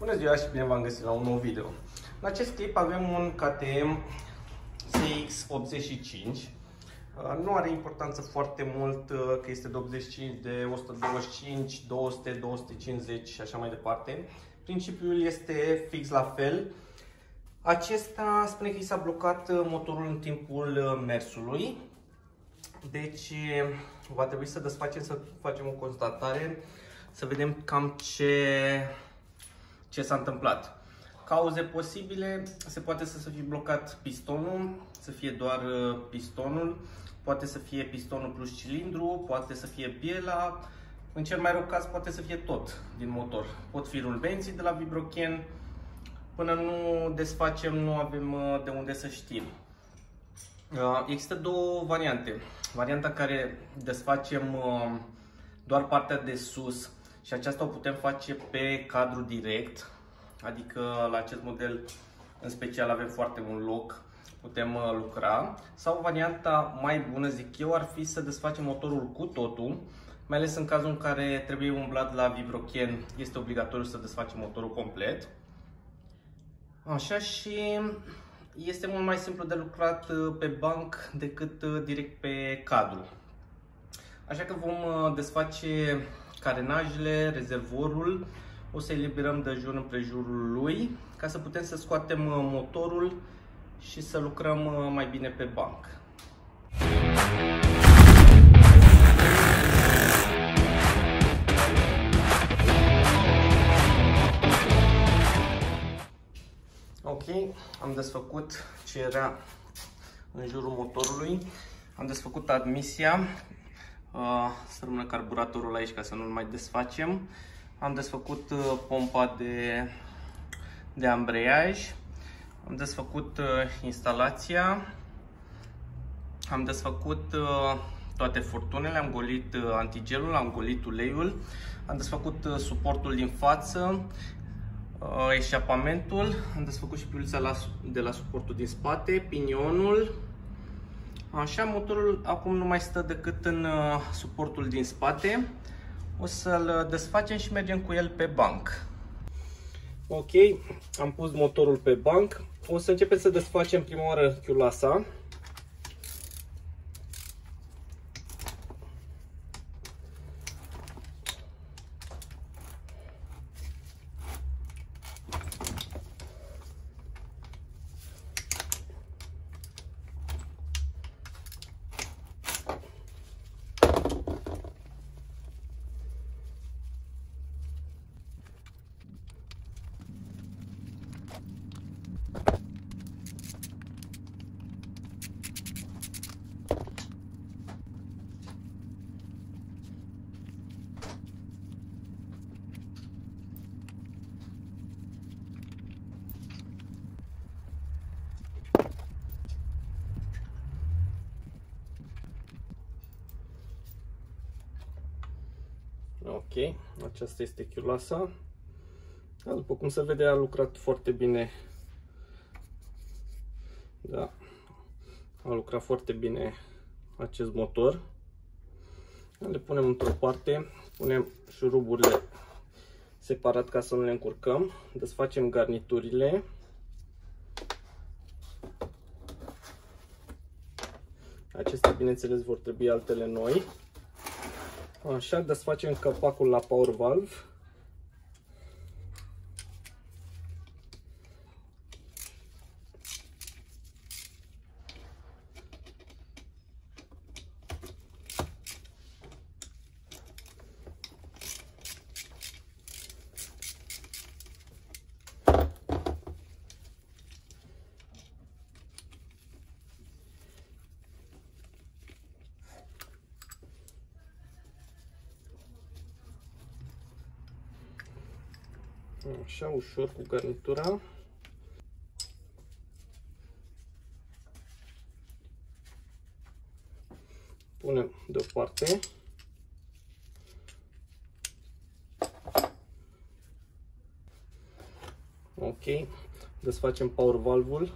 Bună ziua și bine v-am găsit la un nou video. În acest clip avem un KTM CX85. Nu are importanță foarte mult uh, că este de 85, de 125, 200, 250 și așa mai departe. Principiul este fix la fel. Acesta spune că i s-a blocat uh, motorul în timpul uh, mersului. Deci va trebui să desfacem, să facem o constatare, să vedem cam ce ce s-a întâmplat. Cauze posibile, se poate să se fie blocat pistonul, să fie doar uh, pistonul, poate să fie pistonul plus cilindru, poate să fie biela, în cel mai rău caz poate să fie tot din motor. Pot fi rulbenții de la Vibrochen, până nu desfacem nu avem uh, de unde să știm. Uh, există două variante. Varianta care desfacem doar partea de sus și aceasta o putem face pe cadru direct, adică la acest model în special avem foarte mult loc, putem uh, lucra. Sau varianta mai bună, zic eu, ar fi să desfacem motorul cu totul, mai ales în cazul în care trebuie umblat la Vibrochen, este obligatoriu să desfacem motorul complet. Așa și este mult mai simplu de lucrat uh, pe banc decât uh, direct pe cadru. Așa că vom desface carenajele, rezervorul, o să eliberăm de jur împrejurul lui ca să putem să scoatem uh, motorul și să lucrăm uh, mai bine pe banc. Ok, am desfăcut ce era în jurul motorului, am desfăcut admisia Uh, să rămână carburatorul aici ca să nu-l mai desfacem. Am desfăcut uh, pompa de, de ambreiaj, am desfăcut uh, instalația, am desfăcut toate furtunele, am golit antigelul, am golit uleiul, am desfăcut suportul din față, eșapamentul, am desfăcut și piulița de la suportul din spate, pinionul, Așa, motorul acum nu mai stă decât în uh, suportul din spate. O să-l desfacem și mergem cu el pe banc. Ok, am pus motorul pe banc. O să începem să desfacem prima oară chiulasa. Ok, aceasta este chiulasa. Da, după cum se vede, a lucrat foarte bine. Da, a lucrat foarte bine acest motor. Le punem într-o parte, punem șuruburile separat ca să nu le încurcăm. Desfacem garniturile. Acestea, bineînțeles, vor trebui altele noi. Așa, desfacem capacul la power valve. Așa, ușor cu garnitura. Punem deoparte. Ok, desfacem power valve-ul.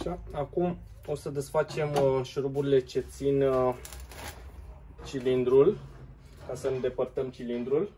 Așa, acum o să desfacem uh, șuruburile ce țin uh, cilindrul, ca să îndepărtăm cilindrul.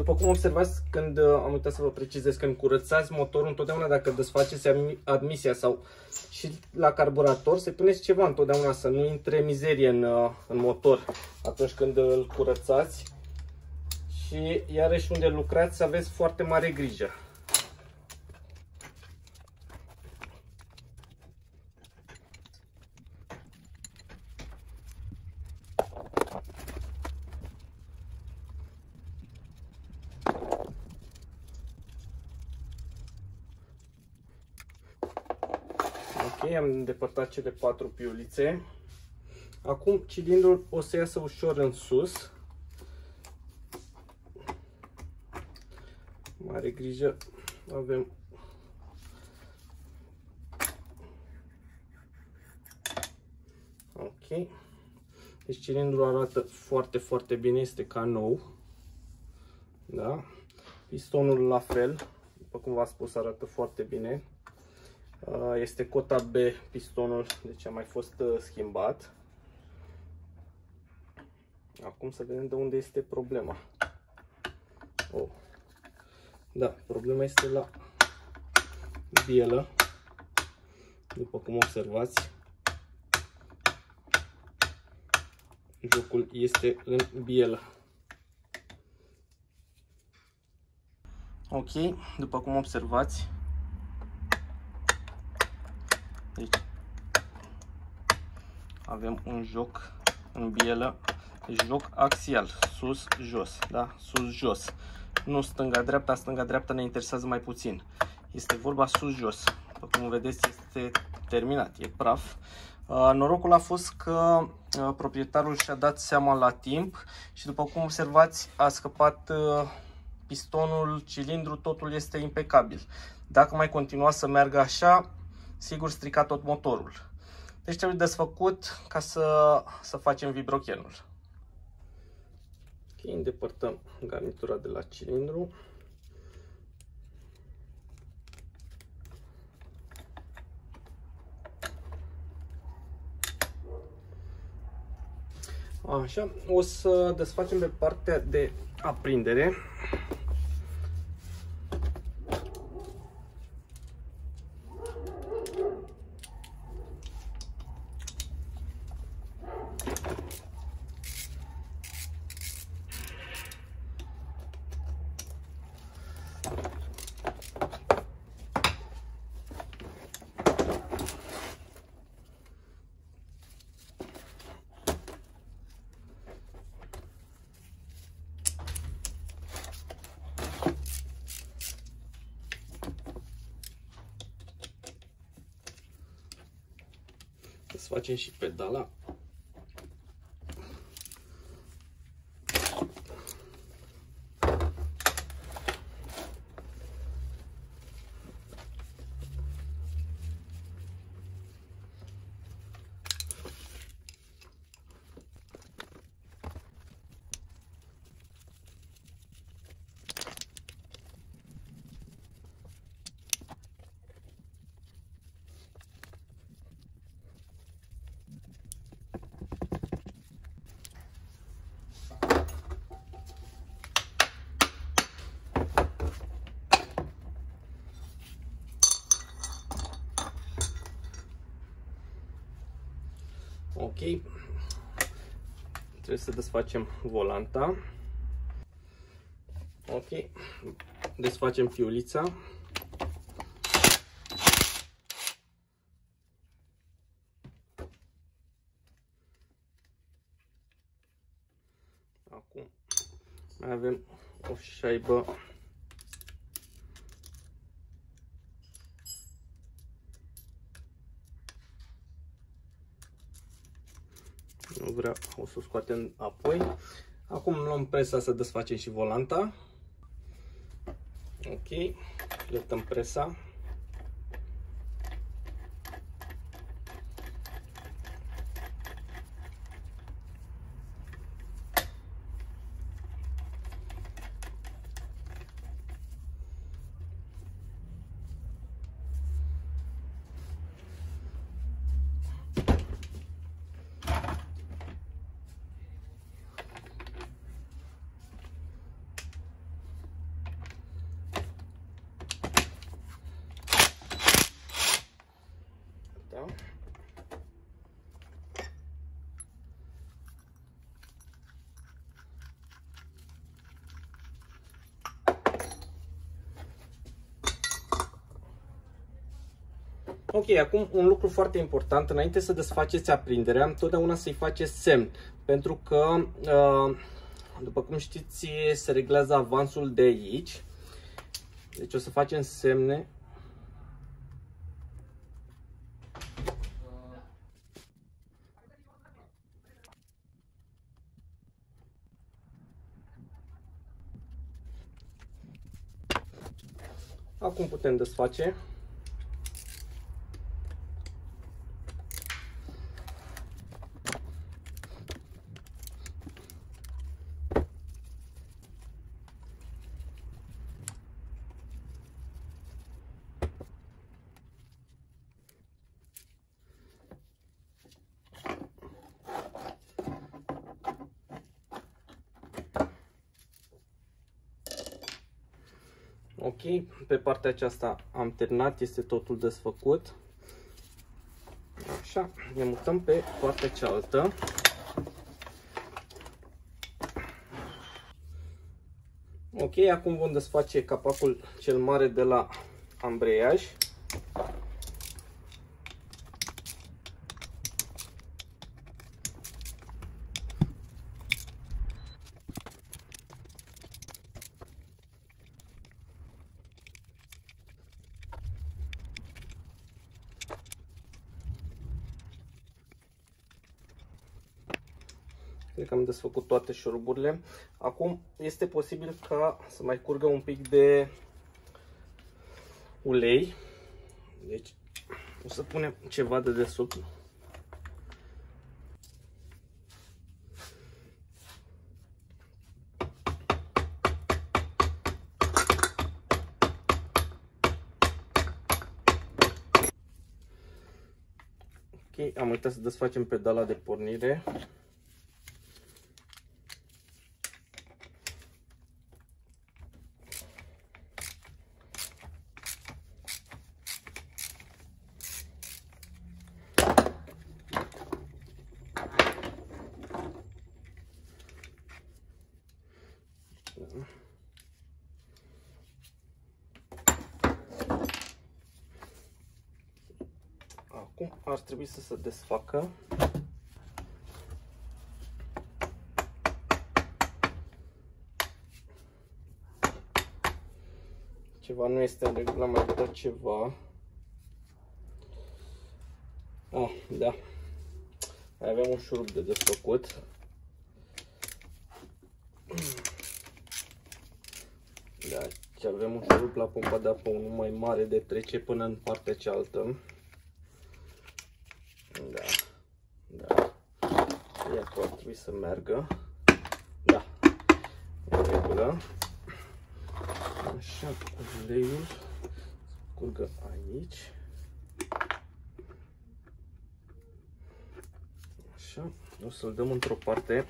După cum observați, când uh, am uitat să vă precizez, când curățați motorul, întotdeauna dacă desfaceți admisia sau și la carburator, se puneți ceva întotdeauna să nu intre mizerie în, uh, în motor atunci când îl curățați. Și iarăși unde lucrați să aveți foarte mare grijă. Ok, am îndepărtat cele patru piulițe. Acum cilindrul o să iasă ușor în sus. Mare grijă, avem Ok. Deci cilindrul arată foarte, foarte bine, este ca nou. Da? Pistonul la fel, după cum v-am spus, arată foarte bine. Uh, este cota B pistonul, deci a mai fost uh, schimbat. Acum să vedem de unde este problema. Oh. Da, problema este la bielă. După cum observați, jocul este în bielă. Ok, după cum observați, deci avem un joc în bielă, deci joc axial, sus-jos, da? Sus-jos. Nu stânga-dreapta, stânga-dreapta ne interesează mai puțin. Este vorba sus-jos. După cum vedeți, este terminat, e praf. Uh, norocul a fost că uh, proprietarul și-a dat seama la timp și după cum observați a scăpat uh, pistonul, cilindru, totul este impecabil. Dacă mai continua să meargă așa, sigur strica tot motorul. Deci trebuie desfăcut ca să, să facem vibrochenul. Ok, îndepărtăm garnitura de la cilindru. Așa, o să desfacem pe partea de aprindere. Facem și pedala. Ok. Trebuie să desfacem volanta. Ok. Desfacem fiulița. Acum mai avem o șaibă nu vrea, o să o scoatem apoi. Acum luăm presa să desfacem și volanta. Ok, plecăm presa. Ok, acum un lucru foarte important, înainte să desfaceți aprinderea, întotdeauna să-i faceți semn, pentru că, uh, după cum știți, se reglează avansul de aici, deci o să facem semne. Acum putem desface. Ok, pe partea aceasta am terminat, este totul desfăcut. Așa, ne mutăm pe partea cealaltă. Ok, acum vom desface capacul cel mare de la ambreiaj. Cred că am desfăcut toate șuruburile. Acum este posibil ca să mai curgă un pic de ulei. Deci o să punem ceva de desubt. Ok, am uitat să desfacem pedala de pornire. Acum ar trebui să se desfacă. Ceva nu este în regulă, mai dat ceva. Ah, da. Mai avem un șurub de desfăcut. Deci avem un șurub la pompa de apă, unul mai mare de trece până în partea cealaltă. Da, da. Iată, ar trebui să meargă. Da, în regulă. Așa, uleiul curgă aici. Așa, o să-l dăm într-o parte.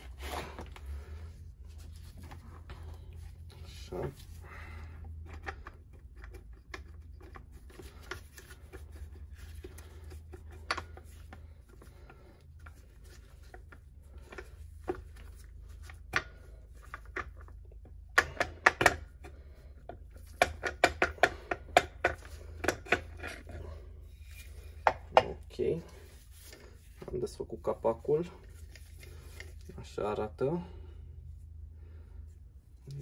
Așa. Am desfăcut capacul. Așa arată.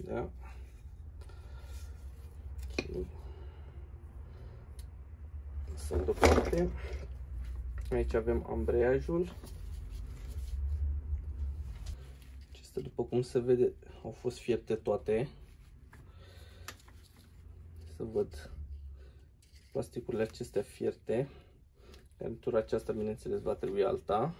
Da. Okay. Sunt deoparte. Aici avem ambreiajul. Acesta Astea, după cum se vede, au fost fierte toate. Să văd plasticurile acestea fierte. Garnitura aceasta, bineînțeles, va trebui alta.